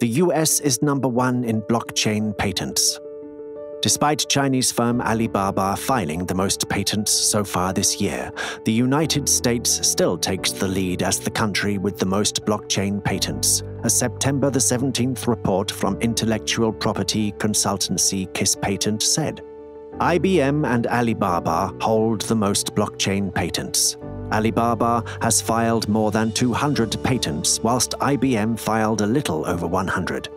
US is number one in blockchain patents. Despite Chinese firm Alibaba filing the most patents so far this year, the United States still takes the lead as the country with the most blockchain patents. A September the 17th report from intellectual property consultancy KISS Patent said. IBM and Alibaba hold the most blockchain patents. Alibaba has filed more than 200 patents, whilst IBM filed a little over 100.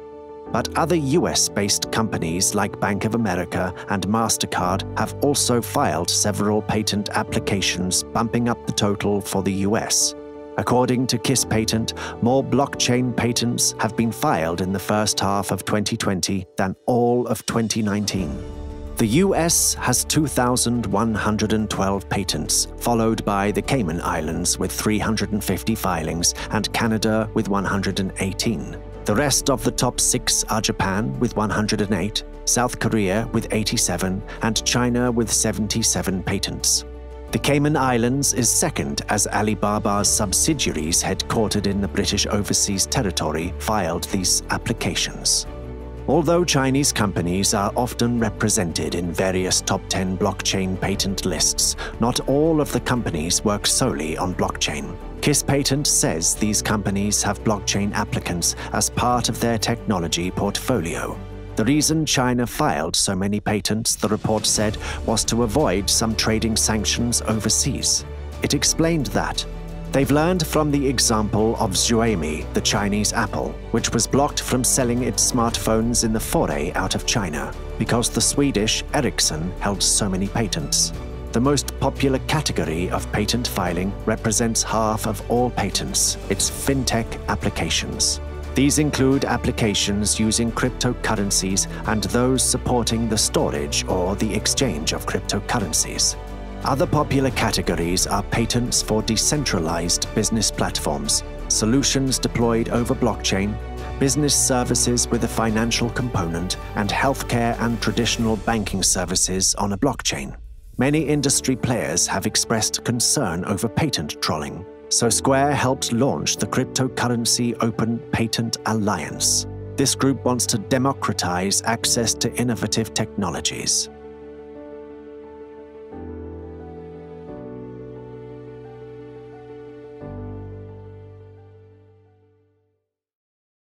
But other US based companies like Bank of America and MasterCard have also filed several patent applications, bumping up the total for the US. According to KISS Patent, more blockchain patents have been filed in the first half of 2020 than all of 2019. The US has 2,112 patents, followed by the Cayman Islands with 350 filings and Canada with 118. The rest of the top six are Japan with 108, South Korea with 87, and China with 77 patents. The Cayman Islands is second as Alibaba's subsidiaries headquartered in the British Overseas Territory filed these applications. Although Chinese companies are often represented in various top 10 blockchain patent lists, not all of the companies work solely on blockchain. KISS Patent says these companies have blockchain applicants as part of their technology portfolio. The reason China filed so many patents, the report said, was to avoid some trading sanctions overseas. It explained that They've learned from the example of Xiaomi, the Chinese Apple, which was blocked from selling its smartphones in the foray out of China because the Swedish Ericsson held so many patents. The most popular category of patent filing represents half of all patents, its fintech applications. These include applications using cryptocurrencies and those supporting the storage or the exchange of cryptocurrencies. Other popular categories are patents for decentralized business platforms, solutions deployed over blockchain, business services with a financial component, and healthcare and traditional banking services on a blockchain. Many industry players have expressed concern over patent trolling, so Square helped launch the cryptocurrency Open Patent Alliance. This group wants to democratize access to innovative technologies.